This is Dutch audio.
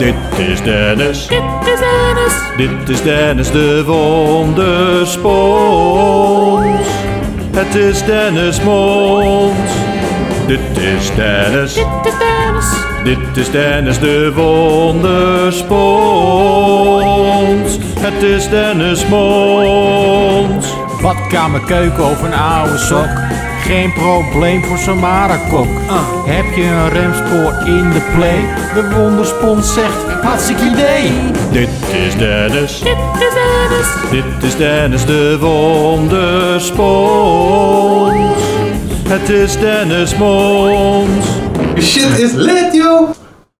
Dit is Dennis. Dit is Dennis. Dit is Dennis de wonderspons. Het is Dennis Mons. Dit is Dennis. Dit is Dennis. Dit is Dennis de wonderspons. Het is Dennis Mons. Badkamer, keuken of een oude sok. Geen probleem voor zo'n marakok. Heb je een remspoor in de play? De wonderspons zegt, hartstikke idee. Dit is Dennis. Dit is Dennis. Dit is Dennis de wonderspons. Het is Dennis Mons. Shit is lit, joh!